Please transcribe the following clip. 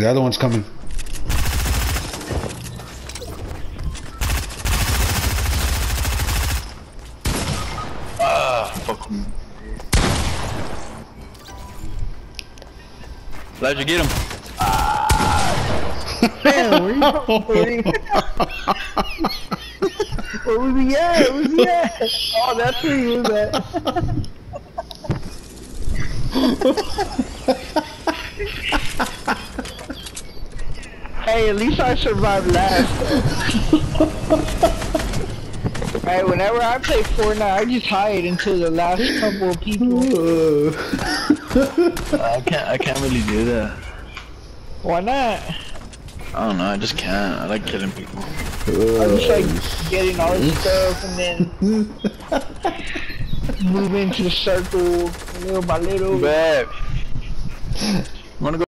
The other one's coming. Ah, fuck him. Glad you get him. Man, where you where you- Where was he at? Where was he at? Oh, that's where he was at. hey, at least I survived last. hey, whenever I play Fortnite, I just hide until the last couple of people. I can't. I can't really do that. Why not? I don't know. I just can't. I like killing people. I just like getting all this stuff and then move into the circle little by little. Babe. Wanna go?